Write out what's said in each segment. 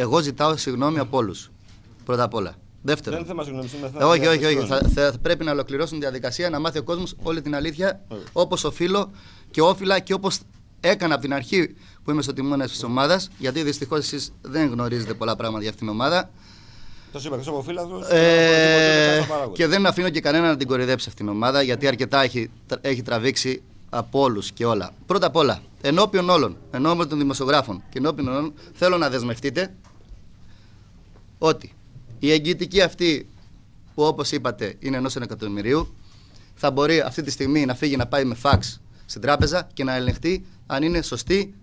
Εγώ ζητάω συγγνώμη από όλους. Πρώτα απ' όλα. Δεύτερον. Δεν θέμα συγγνώμης. είναι Ε, θέμα όχι, όχι, όχι. διαδικασιών. Θα, θα πρέπει να ολοκληρώσουν τη διαδικασία, να μάθει ο κόσμος όλη την αλήθεια όπως οφείλω και όφιλα και όπως έκανα από την αρχή που είμαι στο τιμόνι της ομάδας. Γιατί δυστυχώς εσείς δεν γνωρίζετε πολλά πράγματα για αυτήν την ομάδα. Το είπα, εκτό από φίλαθρο. Ε, και δεν αφήνω και κανένα να την κορυδέψει αυτήν την ομάδα γιατί αρκετά έχει, έχει τραβήξει από όλους και όλα. Πρώτα απ' όλα, ενώπιον όλων, ενώπιον των δημοσιογράφων και ενώπιον όλων, θέλω να δεσμευτείτε ότι η εγγυητική αυτή που όπως είπατε είναι ενός εκατομμυρίου θα μπορεί αυτή τη στιγμή να φύγει να πάει με φαξ στην τράπεζα και να ελεγχθεί αν είναι σωστή,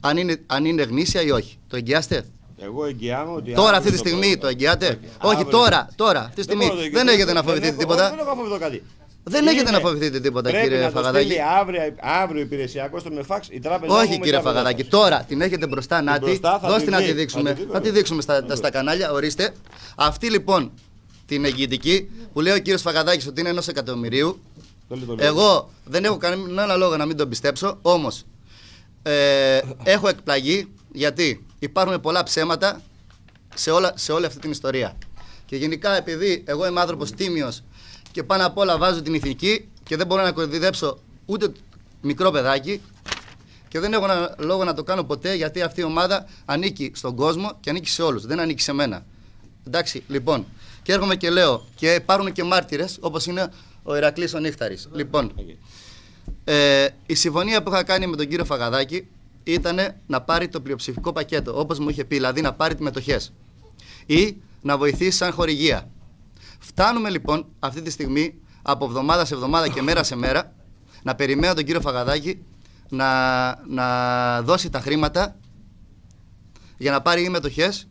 αν είναι, αν είναι γνήσια ή όχι. Το εγγυάστε; Εγώ εγγυάμαι ότι. Τώρα αύριο αυτή τη το στιγμή πρωί- το εγγυάτε; Όχι, Όχι αύριο- τώρα, τώρα, αυτή τη στιγμή. μπορώ να το Δεν εγγυηθώ. έχετε να φοβηθείτε έχω- τίποτα. Δεν έχω να φοβηθώ κάτι. Δεν έχετε Είναι- να φοβηθείτε τίποτα, Πρέπει κύριε να το Φαγαδάκη. στείλει αύριο, αύριο υπηρεσιακό στο Μεφάξ η τράπεζα. μου Όχι με κύριε τράπεζα Φαγαδάκη, σας. τώρα την έχετε μπροστά, να τη. μπροστά θα Δώστε τη να δει. τη Θα δείξουμε. τη δει, Θα τη βέβαια. δείξουμε στα, τα- στα κανάλια, ορίστε. Αυτή λοιπόν την εγγυητική που λέει ο κύριος Φαγαδάκης ότι είναι ενός εκατομμυρίου. Το λέει, το λέει. Εγώ δεν έχω κανένα λόγο να μην τον πιστέψω, όμως ε, έχω εκπλαγεί γιατί υπάρχουν πολλά ψέματα σε, όλα, σε όλη αυτή την ιστορία. Και γενικά επειδή εγώ είμαι άνθρωπος τίμιος και πάνω απ' όλα βάζω την ηθική και δεν μπορώ να κορδιδέψω ούτε μικρό παιδάκι και δεν έχω ένα λόγο να το κάνω ποτέ γιατί αυτή η ομάδα ανήκει στον κόσμο και ανήκει σε όλους. Δεν ανήκει σε μένα. Εντάξει, λοιπόν. Και έρχομαι και λέω και υπάρχουν και μάρτυρες όπως είναι ο Ηρακλής ο Νύχταρης. Λοιπόν, ε, η συμφωνία που είχα κάνει με τον κύριο Φαγαδάκη ήταν να πάρει το πλειοψηφικό πακέτο, όπως μου είχε πει, δηλαδή να πάρει τις μετοχές ή να βοηθήσει σαν χορηγία. Φτάνουμε λοιπόν αυτή τη στιγμή από εβδομάδα σε εβδομάδα και μέρα σε μέρα να περιμένω τον κύριο Φαγαδάκη να, να δώσει τα χρήματα για να πάρει ή μετοχές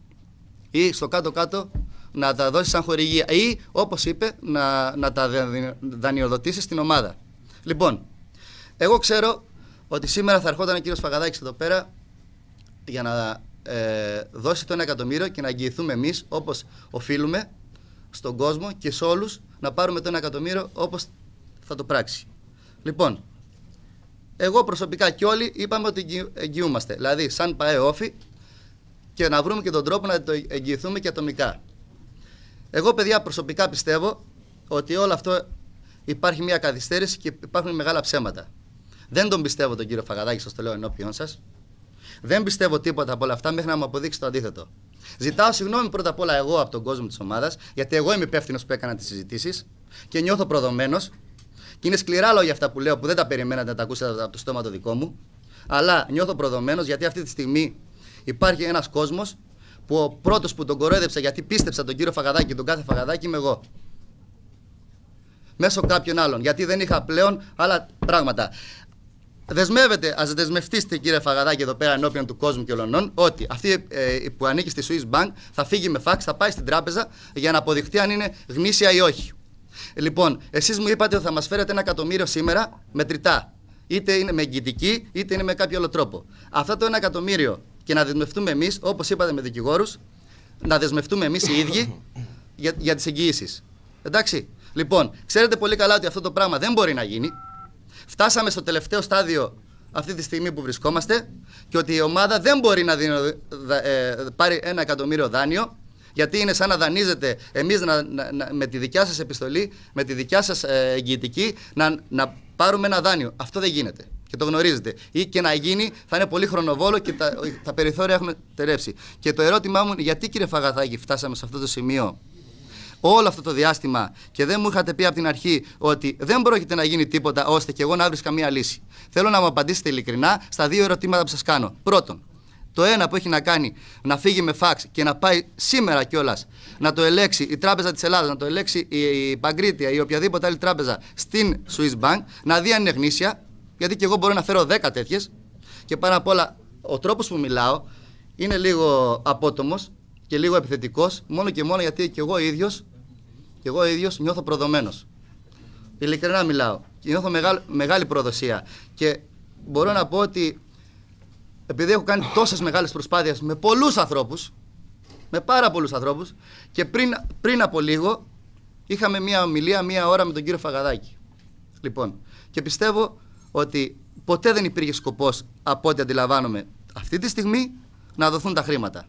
ή στο κάτω-κάτω να τα δώσει σαν χορηγία ή όπως είπε να, να τα δα- δανειοδοτήσει στην ομάδα. Λοιπόν, εγώ ξέρω ότι σήμερα θα ερχόταν ο κύριος Φαγαδάκης εδώ πέρα για να ε, δώσει το ένα εκατομμύριο και να εγγυηθούμε εμείς όπως οφείλουμε στον κόσμο και σε όλους να πάρουμε το ένα εκατομμύριο όπως θα το πράξει. Λοιπόν, εγώ προσωπικά και όλοι είπαμε ότι εγγυ- εγγυούμαστε. Δηλαδή, σαν ΠαΕ όφη και να βρούμε και τον τρόπο να το εγγυηθούμε και ατομικά. Εγώ, παιδιά, προσωπικά πιστεύω ότι όλο αυτό υπάρχει μια καθυστέρηση και υπάρχουν μεγάλα ψέματα. Δεν τον πιστεύω τον κύριο Φαγαδάκη, σας το λέω ενώπιον σας. Δεν πιστεύω τίποτα από όλα αυτά μέχρι να μου αποδείξει το αντίθετο. Ζητάω συγγνώμη πρώτα απ' όλα εγώ από τον κόσμο της ομάδας, γιατί εγώ είμαι υπεύθυνος που έκανα τις συζητήσεις και νιώθω προδομένος. Και είναι σκληρά λόγια αυτά που λέω που δεν τα περιμένατε να τα ακούσετε από το στόμα το δικό μου. Αλλά νιώθω προδομένος γιατί αυτή τη στιγμή υπάρχει ένας κόσμος που ο πρώτος που τον κορόιδεψα γιατί πίστεψα τον κύριο Φαγαδάκη και τον κάθε Φαγαδάκη είμαι εγώ. Μέσω κάποιων άλλων. Γιατί δεν είχα πλέον άλλα πράγματα. Δεσμεύεται, ας δεσμευτείτε κύριε Φαγαδάκη εδώ πέρα ενώπιον του κόσμου και ολονών, ότι αυτή ε, που ανήκει στη Swiss Bank θα φύγει με φάξ, θα πάει στην τράπεζα για να αποδειχτεί αν είναι γνήσια ή όχι. Λοιπόν, εσείς μου είπατε ότι θα μας φέρετε ένα εκατομμύριο σήμερα μετρητά. Είτε είναι με εγγυητική, είτε είναι με κάποιο άλλο τρόπο. Αυτό το ένα εκατομμύριο και να δεσμευτούμε εμείς, όπως είπατε με δικηγόρους, να δεσμευτούμε εμείς οι ίδιοι για, για τις εγγυήσεις. Εντάξει. Λοιπόν, ξέρετε πολύ καλά ότι αυτό το πράγμα δεν μπορεί να γίνει. Φτάσαμε στο τελευταίο στάδιο αυτή τη στιγμή που βρισκόμαστε και ότι η ομάδα δεν μπορεί να δίνει, δα- ε, πάρει ένα εκατομμύριο δάνειο γιατί είναι σαν να δανείζετε εμείς να, να- να- με τη δικιά σας επιστολή, με τη δικιά σας ε, εγγυητική να, να πάρουμε ένα δάνειο. Αυτό δεν γίνεται και το γνωρίζετε. Ή και να γίνει θα είναι πολύ χρονοβόλο και τα, τα περιθώρια έχουν τερέψει. Και το ερώτημά μου είναι γιατί κύριε Φαγαθάκη φτάσαμε σε αυτό το σημείο όλο αυτό το διάστημα και δεν μου είχατε πει από την αρχή ότι δεν πρόκειται να γίνει τίποτα ώστε και εγώ να βρει καμία λύση. Θέλω να μου απαντήσετε ειλικρινά στα δύο ερωτήματα που σας κάνω. Πρώτον, το ένα που έχει να κάνει να φύγει με φάξ και να πάει σήμερα κιόλας να το ελέξει η Τράπεζα της Ελλάδας, να το ελέξει η, η Παγκρίτια ή οποιαδήποτε άλλη τράπεζα στην Swiss Bank, να δει αν είναι γνήσια, γιατί και εγώ μπορώ να φέρω 10 τέτοιες. Και πάνω απ' όλα, ο τρόπος που μιλάω είναι λίγο απότομος και λίγο επιθετικός, μόνο και μόνο γιατί και εγώ ίδιος και εγώ ίδιος νιώθω προδομένος. Ειλικρινά μιλάω. Και νιώθω μεγάλη, μεγάλη προδοσία. Και μπορώ να πω ότι επειδή έχω κάνει τόσες μεγάλες προσπάθειες με πολλούς ανθρώπους, με πάρα πολλούς ανθρώπους, και πριν, πριν από λίγο είχαμε μία ομιλία, μία ώρα με τον κύριο Φαγαδάκη. Λοιπόν, και πιστεύω ότι ποτέ δεν υπήρχε σκοπός από ό,τι αντιλαμβάνομαι αυτή τη στιγμή να δοθούν τα χρήματα.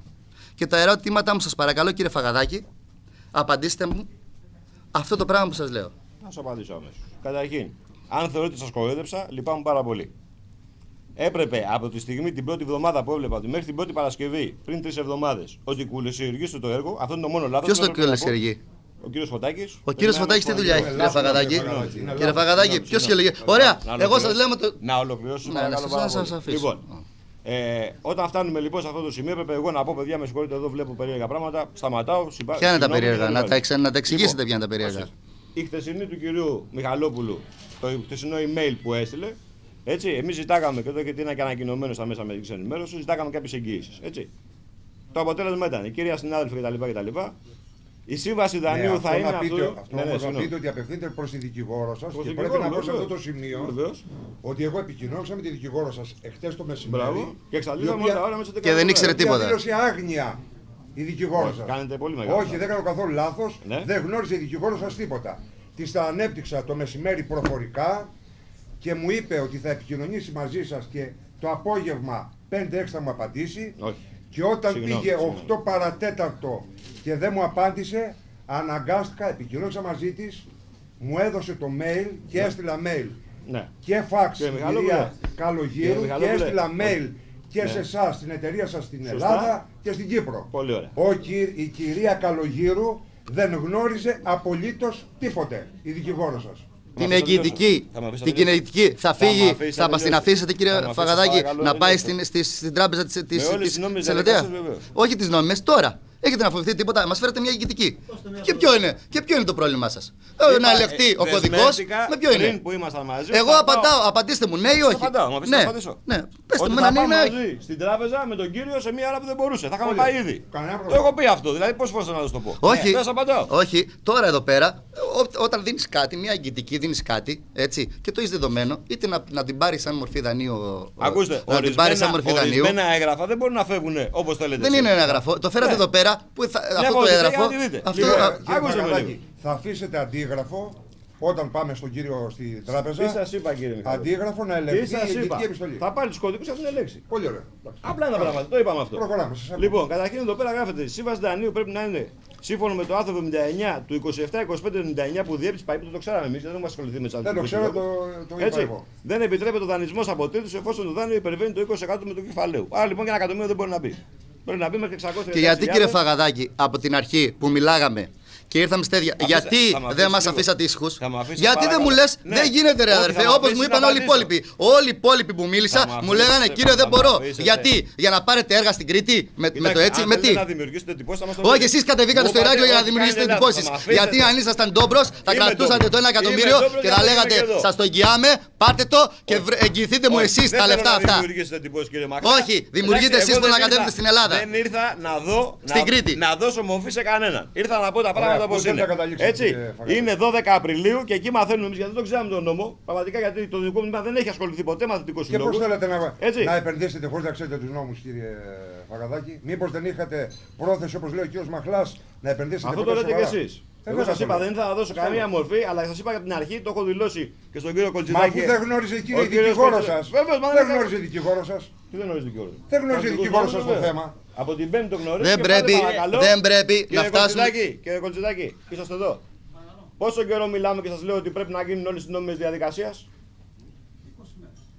Και τα ερώτηματά μου, σας παρακαλώ, κύριε Φαγαδάκη, απαντήστε μου αυτό το πράγμα που σας λέω. Να σου απαντήσω αμέσως. Καταρχήν, αν θεωρείτε ότι σας κοροϊδέψα, λυπάμαι πάρα πολύ. Έπρεπε από τη στιγμή την πρώτη εβδομάδα που έβλεπα ότι μέχρι την πρώτη Παρασκευή, πριν τρεις εβδομάδες, ότι κουλεσιεργήσετε το έργο, αυτό είναι το μόνο λάθος. Ποιος το κουλεσιεργεί. Ο κύριος Φωτάκης. Ο κύριος Φωτάκης τι δουλειά έχει, κύριε Λάθος, Φαγαδάκη; Φαγαδάκη. Κύριε Είναι Φαγαδάκη, λάθος. ποιος Είναι και λέγε. Να- Ωραία, να εγώ σας ολοκληρώσω. λέω με το. Να ολοκληρώσω. Ναι, παρακαλώ να σας- πάρα να σας πολύ. αφήσω. Λοιπόν, ε, όταν φτάνουμε λοιπόν σε αυτό το σημείο, έπρεπε εγώ να πω: Παιδιά, με συγχωρείτε, εδώ βλέπω περίεργα πράγματα. Σταματάω. συμπα- Ποια είναι τα συγγνώμη, περίεργα, να συγγνώμη. τα εξ- να τα εξηγήσετε Λοιπόν, ποια είναι τα περίεργα. προσέξτε. Η χθεσινή του κυρίου Μιχαλόπουλου, το χθεσινό email που έστειλε, έτσι, εμείς ζητάγαμε και εδώ γιατί είναι και ανακοινωμένο στα μέσα μαζικής ενημέρωσης, ζητάγαμε κάποιες εγγύησεις. Έτσι. Το αποτέλεσμα ήταν η κυρία συνάδελφη κτλ. κτλ. Η σύμβαση δανείου Ναι, θα αυτό είναι να πείτε, αυτό. αυτό Ναι, ναι, όμως να συγγνώμη. πείτε ότι απευθύνεται προς τη δικηγόρο σας Προς και τη πρέπει δικηγόρο, να πω σε αυτό το βεβαίως. σημείο Βεβαίως. ότι εγώ επικοινώνησα με τη δικηγόρο σας εχθές το μεσημέρι. Μπράβο. Και εξαντλήσαμε η όλα οποία- τα ώρα μέσα σε Και δεν ήξερε η οποία τίποτα. δήλωσε άγνοια η δικηγόρο Όχι, σας. κάνετε πολύ μεγάλο Όχι, δεν κάνω καθόλου λάθος. Ναι. Δεν γνώριζε η δικηγόρο σας τίποτα. Της τα ανέπτυξα το μεσημέρι προφορικά και μου είπε ότι θα επικοινωνήσει μαζί σας και το απόγευμα 5-6 θα μου απαντήσει. Όχι. Και όταν Συγγνώμη, πήγε συγγνώμη. 8 παρατέταρτο και δεν μου απάντησε, αναγκάστηκα, επικοινώνησα μαζί της, μου έδωσε το mail και έστειλα mail Ναι. και φάξ Κύριε στην Μιχαλόπουλε. κυρία Κύριε Καλογύρου και Μιχαλόπουλε. έστειλα mail και Ναι. σε εσάς στην εταιρεία σας στην Σωστά. Ελλάδα και στην Κύπρο. Πολύ ωραία. Ο, κυ- η κυρία Καλογύρου δεν γνώριζε απολύτως τίποτε η δικηγόρο σας. Την Θα μας αφήσετε εγγυητική, θα με αφήσετε την τελειώσω. κοινωνική θα Θα με φύγει, αφήσετε θα μας την τελειώσω. αφήσετε Θα κύριε με αφήσετε, Φαγαδάκη παρακαλώ, να πάει τελειώσω. στην, στη- στην τράπεζα τη της, όλες τις της, νόμιμες της Ελετέα. διαδικασίες, βεβαίως. Όχι τις νόμιμες, τώρα. Έχετε να φοβηθείτε τίποτα, μας φέρετε μια εγγυητική. Και ποιο είναι, και ποιο είναι το πρόβλημά σας; Να Είπα, ελεγχθεί ε, ο κωδικός, δεσμεύτηκα με ποιο είναι; Πριν που ήμασταν μαζί. Εγώ θα απαντάω, πάω- απαντήστε μου, ναι ή όχι; απαντάω, μου αφήσετε ναι, να απαντήσω. ναι. Πετε Ότι μου θα ένα ναι ή πάμε ένα όχι. μαζί στην τράπεζα με τον κύριο σε μια ώρα που δεν μπορούσε. Θα είχαμε Όλοι. πάει ήδη. Κανένα Το πρόβλημα. έχω πει αυτό. Δηλαδή, πώ φορές να το πω. Όχι, Δεν σα απαντάω. όχι, τώρα εδώ πέρα, ό- όταν δίνεις κάτι, μια εγγυητική δίνεις κάτι, έτσι, και το έχεις δεδομένο, είτε να, να την πάρεις σαν μορφή δανείου. ο- Ακούστε, να την πάρεις σαν ορισμένα, μορφή δανείου. ορισμένα έγγραφα δεν μπορούν να φεύγουν όπως θέλετε. Δεν εσείς. είναι ένα έγγραφο. Το φέρατε Ναι. εδώ πέρα. Που θα, αυτό το πολιτική, έγγραφο. για να τη δείτε. Αυτό, Λοιπόν, α, Κύριε άκουσε με Παγαδάκη, λίγο. θα αφήσετε αντίγραφο όταν πάμε στον κύριο στη τράπεζα. Τι σας είπα, κύριε Μιχάλη. Αντίγραφο να Τι ελεγχθεί η σας είπα; εγγυητική επιστολή. Θα πάρει τους κωδικούς και θα την ελέγξει. Πολύ ωραία. Εντάξει. Απλά είναι τα πράγματα. Το είπαμε αυτό. Προχωράμε. Σας ακούω. Λοιπόν, καταρχήν εδώ πέρα γράφεται η σύμβαση δανείου πρέπει να είναι σύμφωνο με το άρθρο 79 του 27-25-99 που διέπει ΠΑΕ, που το ξέραμε εμείς, δεν έχουμε ασχοληθεί με τις Δεν το ξέρω, το, το είπα Έτσι. εγώ. Δεν επιτρέπεται ο δανεισμός από τρίτους εφόσον το δάνειο υπερβαίνει το 20% με το κεφαλαίο. Άρα λοιπόν και ένα εκατομμύριο δεν μπορεί να μπει. Πρέπει να μπει μέχρι 600 Και γιατί κύριε Φαγαδάκη, από την αρχή που μιλάγαμε και ήρθαμε στη τέτοια, Αφήσα- γιατί θα με δεν αφήσεις μας λίγο. αφήσατε ήσυχους; Θα με αφήσεις, Γιατί δεν μου λες, παρακαλώ. Ναι. δεν γίνεται ρε Όχι, αδερφέ, θα με όπως μου αφήσεις είπαν να όλοι οι απαντήσω. υπόλοιποι. Όλοι οι υπόλοιποι που μίλησα Θα με μου λέγανε αφήσετε, κύριε δεν θα με μπορώ. αφήσετε. Γιατί, για να πάρετε έργα στην Κρήτη, με, με το έτσι, αν με θέλετε τι; να δημιουργήσετε εντυπώσεις, θα μας το Όχι, πείτε. εσείς κατεβήκατε Μου στο είπατε, Ηράκλειο για να όχι, δημιουργήσετε κάνετε εντυπώσεις. λάθος, θα με αφήσετε. Γιατί αν ήσασταν ντόμπρος, θα Είμαι κρατούσατε το ντόμπρος. ένα Είμαι εκατομμύριο ντόμπρος και για θα να είμαι λέγατε και εδώ. Σας το εγγυάμαι, πάρτε το και βρε- εγγυηθείτε μου Όχι, εσείς δεν τα θέλω λεφτά να αυτά. δημιουργήσετε εντυπώσεις, κύριε Μακρύ. Όχι, δημιουργείτε Εντάξει, εσείς εγώ που δεν να κατέβετε ήρθα- στην Ελλάδα. Δεν ήρθα να δω. Στην να, Κρήτη. Να δώσω μορφή σε κανέναν. Ήρθα να πω τα πράγματα πού όπω θέλετε είναι. να καταλήξετε, Έτσι. κύριε Φαγαδάκη. Είναι 12 Απριλίου και εκεί μαθαίνουμε εμείς γιατί δεν το ξέραμε τον νόμο. Πραγματικά γιατί το δικό μου δεν έχει ασχοληθεί ποτέ μαθητικό Και συλλόγο. πώ θέλετε να, Έτσι. να επενδύσετε χωρίς να ξέρετε τους νόμους, κύριε Φαγαδάκη; Μήπως δεν είχατε πρόθεση, όπως λέει ο κύριος Μαχλάς, να επενδύσετε Αυτό το ποτέ λέτε κι σοβαρά. εσείς. Ε, Εγώ βέβαια σας το είπα λέω. δεν ήθελα να δώσω Αυτό καμία λέω. μορφή, αλλά σας είπα από την αρχή, το έχω δηλώσει και στον κύριο Μα Κολτσιδάκη. αφού δεν γνώριζε κύριε Ο η κύριος δικηγόρο σας. Κολτσιδάκης. Βεβαίως, μα Δεν δεν γνώριζε η δικηγόρο σας. Τι δεν γνωρίζει δικηγόρο. Δεν γνώριζε η δικηγόρο σας το Βέβαια. θέμα. Από την Πέμπτη το γνωρίζει. Δεν και πάλι, πρέπει- παρακαλώ. δεν πρέπει να Κύριε φτάσουμε- Κολτσιδάκη, Κύριε Κολτσιδάκη, είσαστε εδώ. Πόσο καιρό μιλάμε και σας λέω ότι πρέπει να γίνουν όλες τι νόμιμε διαδικασίες;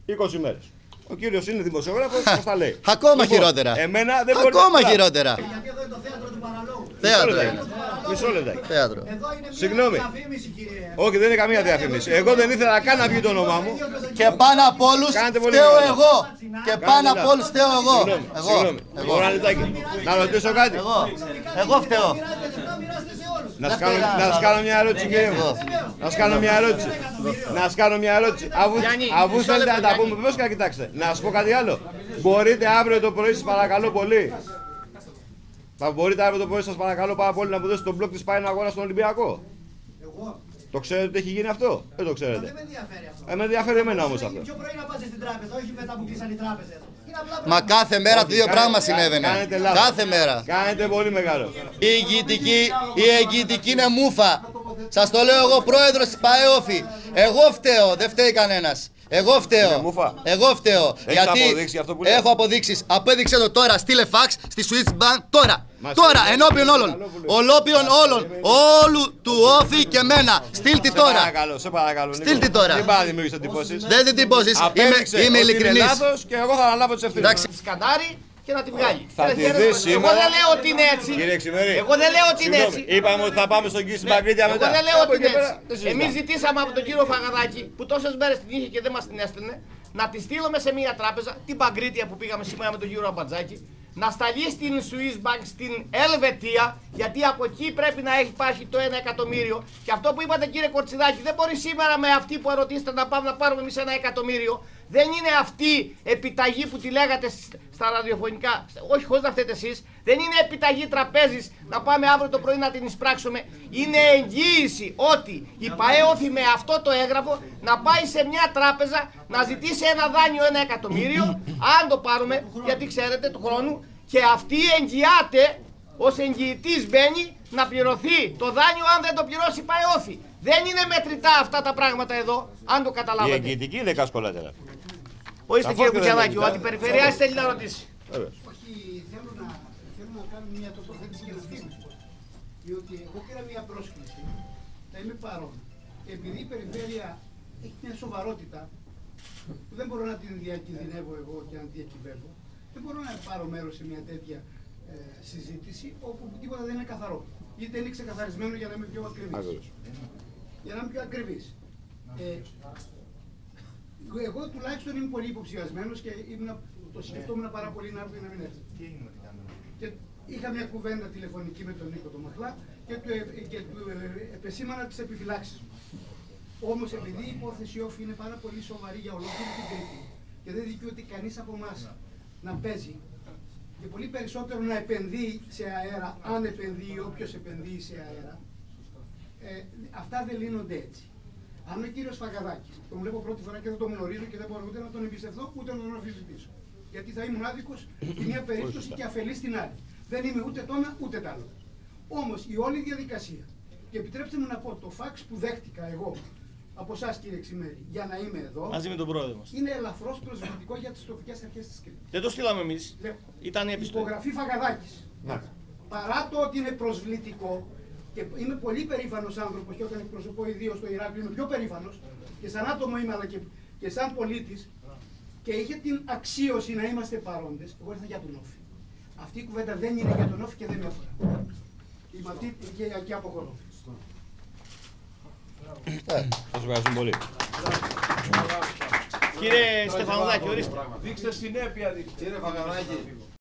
20 μέρες. Ο κύριος είναι δημοσιογράφος, πώς τα λέει. Ακόμα Λοιπόν, χειρότερα. Εμένα δεν μπορεί Ακόμα να- χειρότερα. Γιατί εδώ είναι το θέατρο του παραλόγου. Θέατρο Μισό είναι. Λεπτάκι. Μισό λεπτάκι. Θέατρο. Εδώ είναι μια Συγγνώμη. διαφήμιση, κύριε. Όχι, δεν είναι καμία διαφήμιση. Εγώ δεν ήθελα καν να βγει το όνομά μου. Και πάνω από όλους Κάνετε πολύ φταίω μεγάλο. εγώ. Και πάνω Κάντε από όλους φταίω εγώ. Συγγνώμη, Εγώ. συγγνώμη. Εγώ. Μπορώ ένα λεπτάκι. Να ρωτήσω κάτι. Εγώ. Εγώ φταίω. Μοιράστε λεφτά, μοιράστε σε όλους. Να σας Δεν κάνω, φταίει να σας κανένας. κάνω μια ερώτηση, κύριε μου. Να σας κάνω μια ερώτηση. Να σας κάνω μια ερώτηση. Αφού, αφού θέλετε να τα πούμε, βεβαίως και να κοιτάξτε. Να σας πω κάτι άλλο. Μπορείτε αύριο το πρωί, σας παρακαλώ πολύ. Θα μπορείτε αύριο το πρωί, σας παρακαλώ πάρα πολύ να μου δώσετε τον μπλοκ της πάει να αγορά στον Ολυμπιακό. Εγώ. Το ξέρετε ότι έχει γίνει αυτό; Δεν το ξέρετε. Δεν με ενδιαφέρει αυτό. Ε, με ενδιαφέρει εμένα όμως αυτό. Πιο πρωί να πάτε στην τράπεζα, όχι μετά που κλείσαν οι τράπεζες. Είναι απλά Μα πράγματα. κάθε μέρα το ίδιο Κάνετε- πράγμα κα- συνέβαινε. κάνετε λάθος. Κάθε μέρα. Κάνετε πολύ μεγάλο. Η εγγυητική, η εγγυητική είναι μούφα. Σας το λέω εγώ πρόεδρος της ΠαΕΟΦΗ. Εγώ φταίω, δεν φταίει κανένας. Εγώ φταίω. Είναι μούφα. Εγώ φταίω. Έχεις γιατί αποδείξει για αυτό που λέω. έχω αποδείξεις. Απέδειξε το τώρα. Στείλε φαξ στη Switch Bank τώρα. Μας τώρα, στείλε. ενώπιον όλων. Καλό που λέει. Ολόπιον όλων. Όλου του όφη και μένα. Στείλ τη Σε τώρα. παρακαλώ, σε παρακαλώ. Νίκο. Στείλ τη τώρα. Μην πάει να δημιουργήσει εντυπώσεις. Δεν την τυπώσει. Απέδειξε Είμαι, είμαι ότι είναι ειλικρινής. λάθος και εγώ θα αναλάβω τις ευθύνες. Εντάξει. σκαντάρει και να τη βγάλει. Θα Και να τη χαίρεται δεις το- σήμερα. Εγώ δεν λέω ότι είναι έτσι. Κύριε Ξημερή. Εγώ δεν λέω ότι είναι Συγγνώμη, έτσι. Είπαμε ότι θα πάμε στον κύριο στην Παγκρίτια Εγώ μετά. δεν λέω Από ότι εκεί είναι πέρα, δεν έτσι. συζητάμε. Εμείς ζητήσαμε από τον κύριο Φαγαδάκη που τόσες μέρες την είχε και δεν μας την έστελνε να τη στείλουμε σε μια τράπεζα, την Παγκρίτια που πήγαμε σήμερα με τον κύριο Αμπατζάκη, να σταλεί στην Swiss Bank στην Ελβετία, γιατί από εκεί πρέπει να έχει πάει το 1 εκατομμύριο. Και αυτό που είπατε κύριε Κορτσιδάκη, δεν μπορεί σήμερα με αυτή που ερωτήσετε να πάμε να πάρουμε εμείς ένα εκατομμύριο. Δεν είναι αυτή επιταγή που τη λέγατε σ- στα ραδιοφωνικά, όχι χωρίς να φταίτε εσείς, δεν είναι επιταγή τραπέζης να πάμε αύριο το πρωί να την εισπράξουμε. Είναι εγγύηση ότι η ΠαΕΟΘη με αυτό το έγγραφο να πάει σε μια τράπεζα να ζητήσει ένα δάνειο ένα εκατομμύριο, αν το πάρουμε, γιατί ξέρετε του χρόνου, και αυτή εγγυάται ως εγγυητής μπαίνει να πληρωθεί το δάνειο αν δεν το πληρώσει η ΠαΕΟΘη. Δεν είναι μετρητά αυτά τα πράγματα εδώ, αν το Η καταλάβατε. εγγυητική είναι κασκολάτερα. Ορίστε Αφού κύριε και δεν Κουτσιαδάκη, ο μετρητά. αντιπεριφερειάς θέλει να ρωτήσει. Όχι, θέλω να, θέλω να κάνω μια τοποθέτηση και να φύγω. Διότι εγώ πήρα μια πρόσκληση, θα είμαι παρόν. Και επειδή η περιφέρεια έχει μια σοβαρότητα που δεν μπορώ να την διακινδυνεύω εγώ και να την διακυβεύω, δεν μπορώ να πάρω μέρος σε μια τέτοια ε, συζήτηση όπου τίποτα δεν είναι καθαρό. Είτε είναι ξεκαθαρισμένο για να είμαι πιο ακριβής. Ακριβώς. Για να είμαι πιο ακριβής. Ε, εγώ τουλάχιστον είμαι πολύ υποψιασμένος και ήμουν, το σκεφτόμουν πάρα πολύ να έρθω ή να μην έρθω. Και είχα μια κουβέντα τηλεφωνική με τον Νίκο τον Μαχλά και του, ε, και του ε, επεσήμανα τις επιφυλάξεις μου. Όμως επειδή η υπόθεση όφη είναι πάρα πολύ σοβαρή για ολόκληρη την Κρήτη και δεν δικαιούται κανείς από εμάς να παίζει και πολύ περισσότερο να επενδύει σε αέρα, αν επενδύει όποιος επενδύει σε αέρα, ε, αυτά δεν λύνονται έτσι. Αν ο κύριος Φαγαδάκης, τον βλέπω πρώτη φορά και δεν τον γνωρίζω και δεν μπορώ ούτε να τον εμπιστευτώ ούτε να τον αμφισβητήσω. Γιατί θα ήμουν άδικος στην μία περίπτωση και αφελής στην άλλη. Δεν είμαι ούτε το ένα ούτε το άλλο. Όμως η όλη διαδικασία, και επιτρέψτε μου να πω το φαξ που δέχτηκα εγώ από εσάς κύριε Ξημέρη για να είμαι εδώ, Μαζί με τον πρόεδρο μας. είναι ελαφρώς προσβλητικό για τις τοπικές αρχές της Κρήτης. Δεν το στείλαμε εμείς. Λέω, Ήταν η επιστολή. Υπογραφή Φαγαδάκης. Ναι. Παρά το ότι είναι προσβλητικό και είμαι πολύ περήφανος άνθρωπος και όταν εκπροσωπώ ιδίως στο Ηράκλειο είμαι πιο περήφανος και σαν άτομο είμαι αλλά και, και σαν πολίτης και είχε την αξίωση να είμαστε παρόντες, εγώ ήρθα για τον Όφη. Αυτή η κουβέντα δεν είναι για τον Όφη και δεν με αφορά. Είμαι αυτή και, και αποχωρώ. Σας ευχαριστούμε πολύ. Κύριε Στεφανουδάκη, ορίστε. Δείξτε συνέπεια, δείξτε. Κύριε Φαγαδάκη,